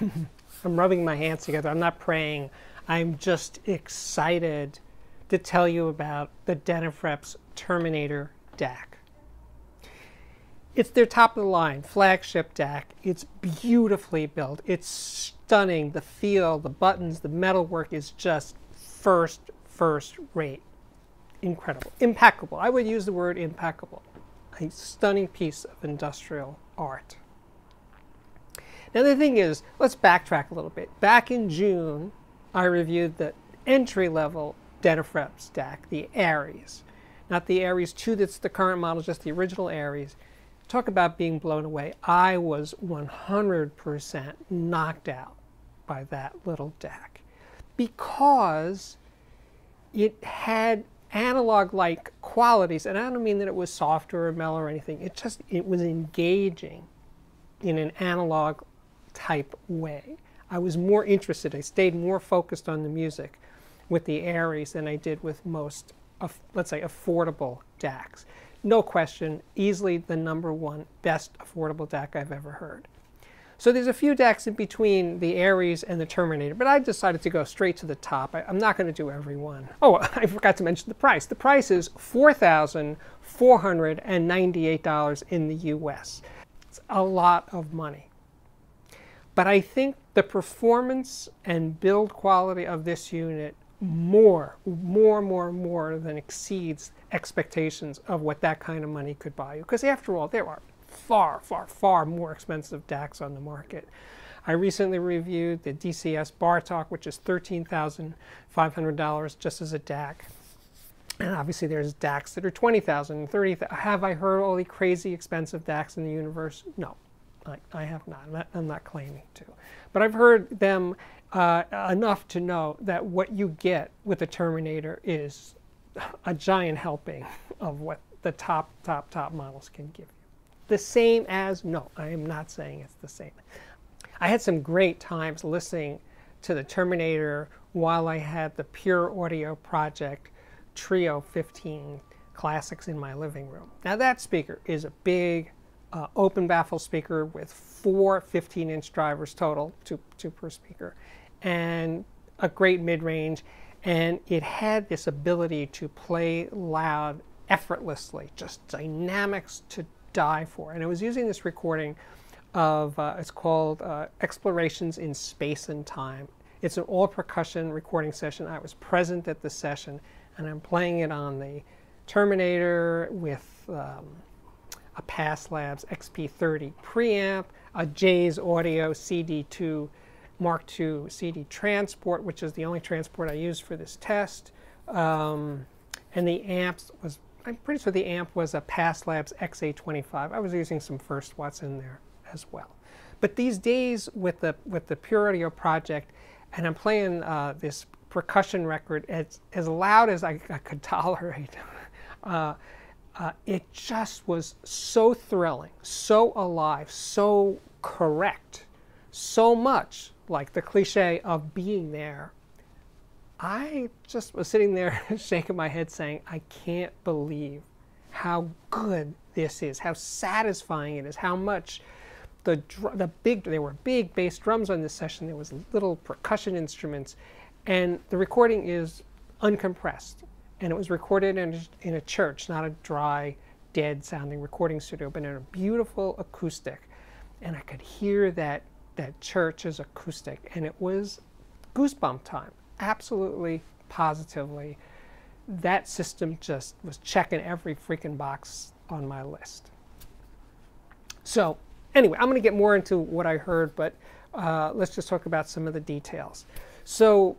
I'm rubbing my hands together. I'm not praying. I'm just excited to tell you about the Denafrips Terminator DAC. It's their top of the line flagship DAC. It's beautifully built. It's stunning. The feel, the buttons, the metalwork is just first, first rate. Incredible. Impeccable. I would use the word impeccable. A stunning piece of industrial art. Now, the thing is, let's backtrack a little bit. Back in June, I reviewed the entry level Denafrips DAC, the Ares. Not the Ares 2 that's the current model, just the original Ares. Talk about being blown away. I was 100% knocked out by that little DAC because it had analog like qualities and i don't mean that it was softer or mellow or anything it just it was engaging in an analog type way. I was more interested, I stayed more focused on the music with the Ares than I did with most, let's say, affordable DACs. No question, easily the number one best affordable DAC I've ever heard. So there's a few DACs in between the Ares and the Terminator, but I decided to go straight to the top. I, am not going to do every one. Oh, I forgot to mention the price. The price is $4,498 in the US. It's a lot of money. But I think the performance and build quality of this unit more, more, more, more than exceeds expectations of what that kind of money could buy you. Because after all, there are far, far, far more expensive DACs on the market. I recently reviewed the DCS Bartok, which is $13,500 just as a DAC. And obviously there's DACs that are 20,000 and $30,000. Have I heard all the crazy expensive DACs in the universe? No. I, I have not. I'm, not. I'm not claiming to. But I've heard them uh, enough to know that what you get with the Terminator is a giant helping of what the top, top, top models can give you. The same as, no, I am not saying it's the same. I had some great times listening to the Terminator while I had the Pure Audio Project Trio 15 classics in my living room. Now that speaker is a big, uh, open baffle speaker with four 15 inch drivers total, two, two per speaker, and a great mid range. And it had this ability to play loud effortlessly, just dynamics to die for. And I was using this recording of, uh, it's called uh, Explorations in Space and Time. It's an all percussion recording session. I was present at the session, and I'm playing it on the Terminator with. Um, Pass Labs XP30 preamp, a Jay's Audio CD2 Mark II CD transport, which is the only transport I used for this test. Um, and the amps was, I'm pretty sure the amp was a Pass Labs XA25. I was using some First Watts in there as well. But these days with the, with the Pure Audio project, and I'm playing uh, this percussion record as, as loud as I, I could tolerate. Uh, uh, it just was so thrilling, so alive, so correct, so much like the cliche of being there. I just was sitting there shaking my head saying, I can't believe how good this is, how satisfying it is, how much the, the big, there were big bass drums on this session, there was little percussion instruments, and the recording is uncompressed and it was recorded in a, in a church, not a dry, dead sounding recording studio, but in a beautiful acoustic. And I could hear that, that church's acoustic, and it was goosebump time, absolutely, positively. That system just was checking every freaking box on my list. So, anyway, I'm going to get more into what I heard, but uh, let's just talk about some of the details. So,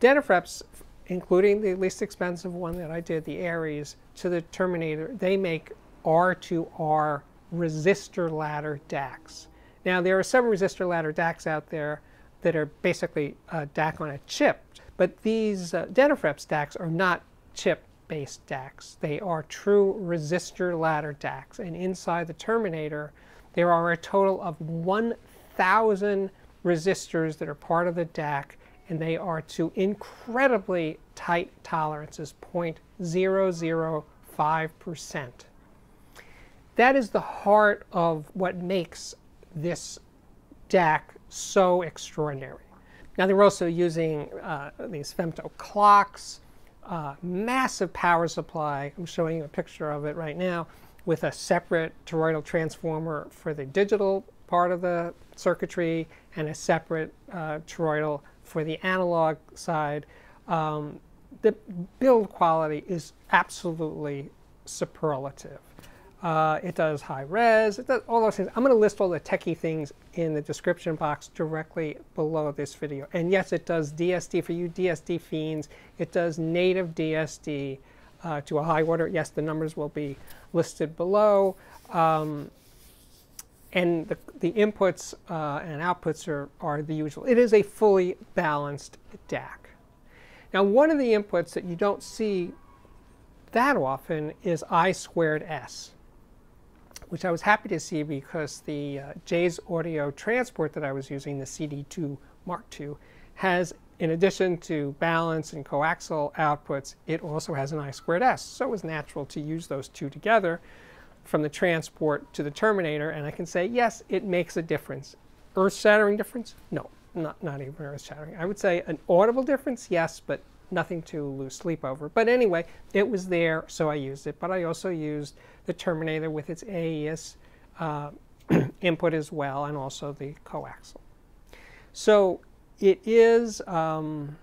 Denafrips including the least expensive one that I did, the Ares, to the Terminator, they make R2R resistor ladder DACs. Now, there are some resistor ladder DACs out there that are basically a DAC on a chip, but these uh, DACs are not chip-based DACs. They are true resistor ladder DACs, and inside the Terminator, there are a total of 1,000 resistors that are part of the DAC and they are to incredibly tight tolerances, 0.005%. That is the heart of what makes this DAC so extraordinary. Now they're also using uh, these femto clocks, uh, massive power supply. I'm showing you a picture of it right now with a separate toroidal transformer for the digital part of the circuitry and a separate uh, toroidal for the analog side. Um, the build quality is absolutely superlative. Uh, it does high res, it does all those things. I'm going to list all the techie things in the description box directly below this video. And yes, it does DSD for you DSD fiends. It does native DSD uh, to a high order. Yes, the numbers will be listed below. Um, and the, the inputs uh, and outputs are, are the usual. It is a fully balanced DAC. Now, one of the inputs that you don't see that often is I squared S which I was happy to see because the uh, Jay's audio transport that I was using, the CD2 Mark II, has, in addition to balance and coaxial outputs, it also has an I squared S. So it was natural to use those two together from the transport to the terminator, and I can say, yes, it makes a difference. Earth-shattering difference? No, not, not even earth-shattering. I would say an audible difference, yes, but nothing to lose sleep over. But anyway, it was there, so I used it. But I also used the Terminator with its AES uh, input as well, and also the coaxial. So it is, um,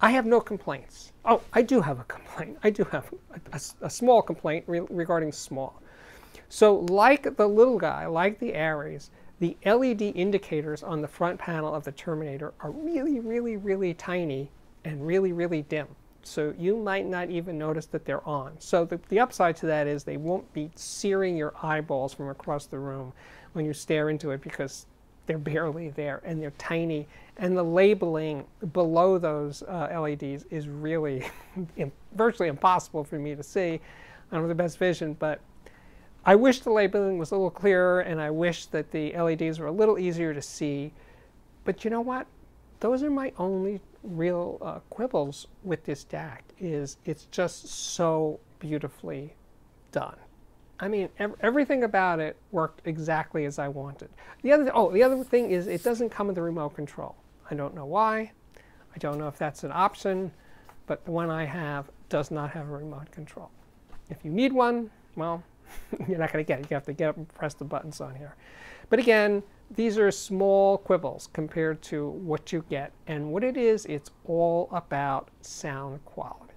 I have no complaints. Oh, I do have a complaint. I do have a, a, a small complaint re regarding small. So like the little guy, like the Ares, the LED indicators on the front panel of the Terminator are really, really, really tiny and really, really dim. So you might not even notice that they're on. So the, the upside to that is they won't be searing your eyeballs from across the room when you stare into it because they're barely there and they're tiny. And the labeling below those uh, LEDs is really virtually impossible for me to see. I don't have the best vision, but I wish the labeling was a little clearer and I wish that the LEDs were a little easier to see. But you know what? Those are my only real uh, quibbles with this DAC is it's just so beautifully done. I mean, ev everything about it worked exactly as I wanted. The other, oh, the other thing is it doesn't come with a remote control. I don't know why. I don't know if that's an option, but the one I have does not have a remote control. If you need one, well, you're not going to get it. You have to get up and press the buttons on here. But again, these are small quibbles compared to what you get. And what it is, it's all about sound quality.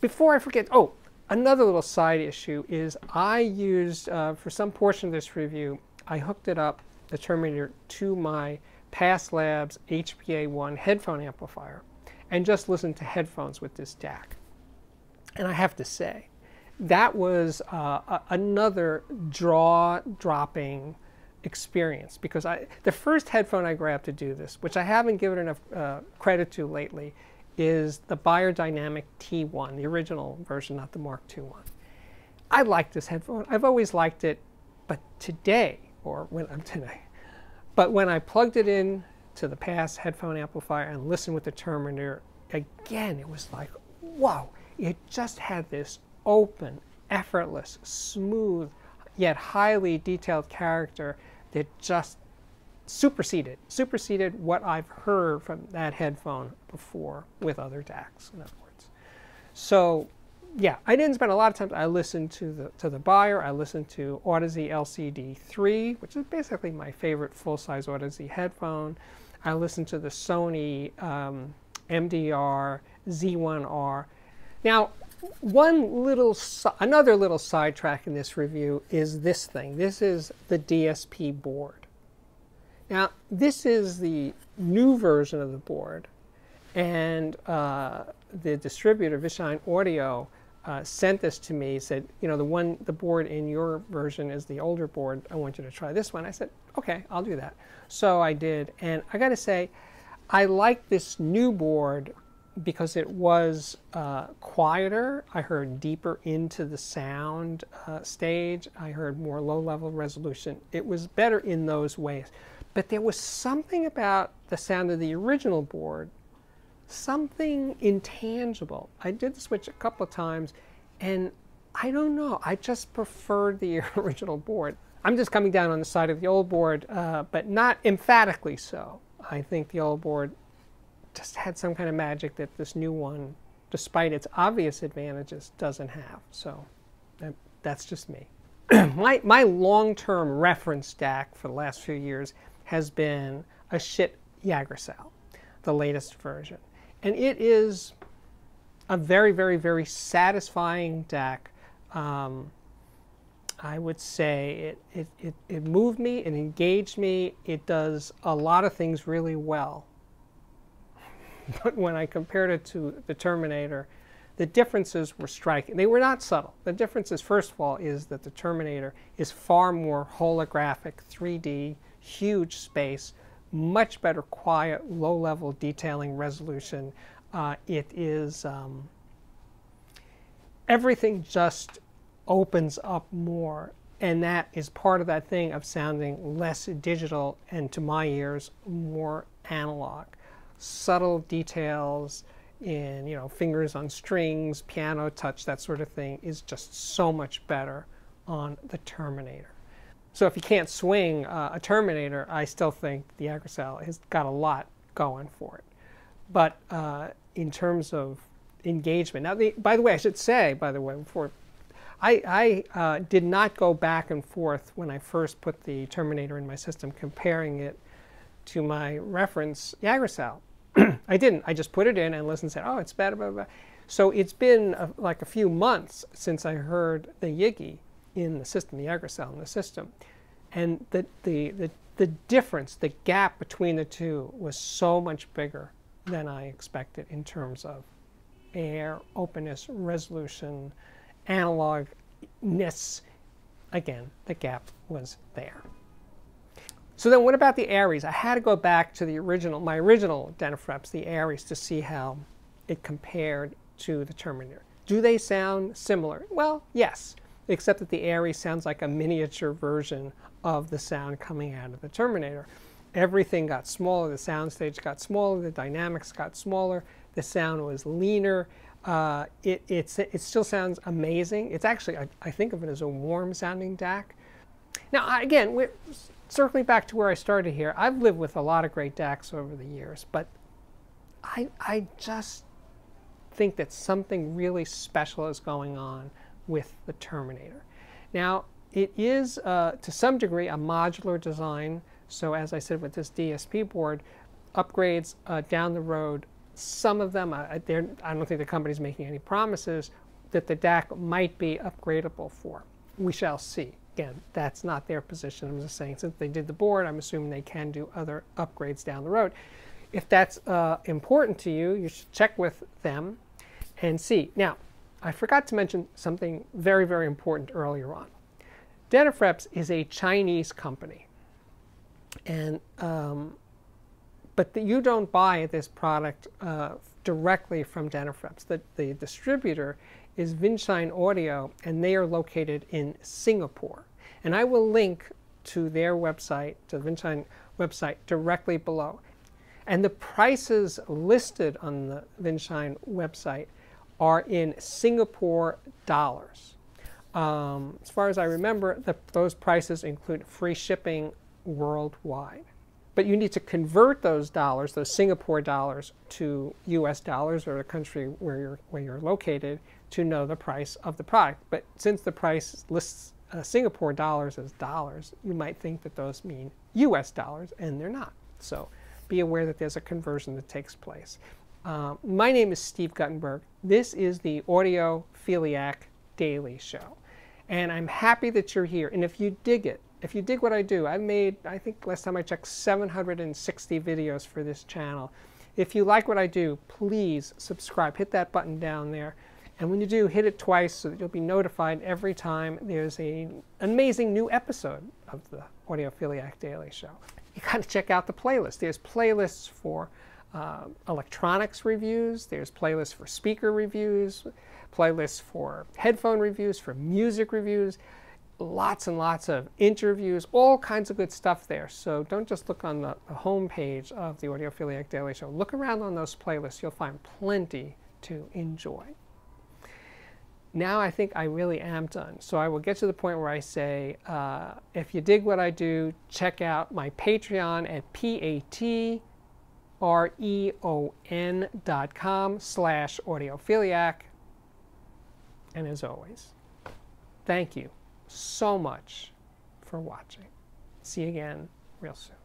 Before I forget, oh, another little side issue is I used, uh, for some portion of this review, I hooked it up, the Terminator, to my Pass Labs HPA1 headphone amplifier and just listened to headphones with this DAC. And I have to say, that was uh, another jaw-dropping experience because I, the first headphone I grabbed to do this, which I haven't given enough uh, credit to lately, is the Beyerdynamic T1, the original version, not the Mark II one. I like this headphone. I've always liked it, but today, or when I'm today, but when I plugged it in to the Pass headphone amplifier and listened with the Terminator, again, it was like, whoa, it just had this open, effortless, smooth, yet highly detailed character that just superseded, superseded what I've heard from that headphone before with other DACs, in other words. So yeah, I didn't spend a lot of time. I listened to the to the Beyer. I listened to Audeze LCD3, which is basically my favorite full-size Audeze headphone. I listened to the Sony um, MDR Z1R. Now, one little, another little sidetrack in this review is this thing. This is the DSP board. Now, this is the new version of the board, and uh, the distributor, Vinshine Audio, uh, sent this to me. Said, you know, the one, the board in your version is the older board. I want you to try this one. I said, okay, I'll do that. So I did, and I got to say, I like this new board because it was uh, quieter, I heard deeper into the sound uh, stage. I heard more low level resolution. It was better in those ways. But there was something about the sound of the original board, something intangible. I did the switch a couple of times, and I don't know, I just preferred the original board. I'm just coming down on the side of the old board, uh, but not emphatically so. I think the old board just had some kind of magic that this new one, despite its obvious advantages, doesn't have. So that, that's just me. my my long-term reference DAC for the last few years has been a Schiit Yggdrasil, the latest version. And it is a very, very, very satisfying DAC. Um, I would say it, it, it, it moved me, it engaged me, it does a lot of things really well. But when I compared it to the Terminator, the differences were striking. They were not subtle. The differences, first of all, is that the Terminator is far more holographic, 3D, huge space, much better quiet, low-level detailing resolution. Uh, it is um, everything just opens up more, and that is part of that thing of sounding less digital and, to my ears, more analog. Subtle details in you know fingers on strings, piano touch, that sort of thing is just so much better on the Terminator. So if you can't swing uh, a Terminator, I still think the Yggdrasil has got a lot going for it. But uh, in terms of engagement, now, the, by the way, I should say, by the way, before I, I uh, did not go back and forth when I first put the Terminator in my system, comparing it to my reference Yggdrasil. I didn't. I just put it in and listened and said, oh, it's better, blah, blah, blah. So it's been a, like a few months since I heard the Yiggy in the system, the Yggdrasil in the system. And the, the, the, the difference, the gap between the two was so much bigger than I expected in terms of air, openness, resolution, analogness. Again, the gap was there. So then what about the Ares? I had to go back to the original, my original Denafrips, the Ares, to see how it compared to the Terminator. Do they sound similar? Well, yes except that the ARES sounds like a miniature version of the sound coming out of the Terminator. Everything got smaller, the soundstage got smaller, the dynamics got smaller, the sound was leaner. Uh, it, it still sounds amazing. It's actually, I, I, think of it as a warm sounding DAC. Now, again, we're circling back to where I started here. I've lived with a lot of great DACs over the years, but I, I just think that something really special is going on with the Terminator. Now, it is, uh, to some degree, a modular design. So as I said with this DSP board, upgrades uh, down the road, some of them, uh, I don't think the company's making any promises that the DAC might be upgradable for. We shall see. Again, that's not their position. I'm just saying, since they did the board, I'm assuming they can do other upgrades down the road. If that's uh, important to you, you should check with them and see. Now, I forgot to mention something very, very important earlier on. Denafrips is a Chinese company. And, um, but the, you don't buy this product uh, directly from Denafrips. The, the distributor is Vinshine Audio, and they are located in Singapore. And I will link to their website, to the Vinshine website, directly below. And the prices listed on the Vinshine website are in Singapore dollars. Um, as far as I remember, the, those prices include free shipping worldwide. But you need to convert those dollars, those Singapore dollars, to US dollars or the country where you're, where you're located to know the price of the product. But since the price lists uh, Singapore dollars as dollars, you might think that those mean US dollars, and they're not. So be aware that there's a conversion that takes place. Uh, my name is Steve Guttenberg. This is the Audiophiliac Daily Show. And I'm happy that you're here. And if you dig it, if you dig what I do, I've made, I think last time I checked, 760 videos for this channel. If you like what I do, please subscribe. Hit that button down there. And when you do, hit it twice so that you'll be notified every time there's an amazing new episode of the Audiophiliac Daily Show. You got to check out the playlist. There's playlists for uh, electronics reviews, there's playlists for speaker reviews, playlists for headphone reviews, for music reviews, lots and lots of interviews, all kinds of good stuff there. So don't just look on the, the home page of the Audiophiliac Daily Show. Look around on those playlists. You'll find plenty to enjoy. now I think I really am done. So I will get to the point where I say, uh, if you dig what I do, check out my Patreon at p-a-t-r-e-o-n dot com slash audiophiliac. And as always, thank you so much for watching. See you again real soon.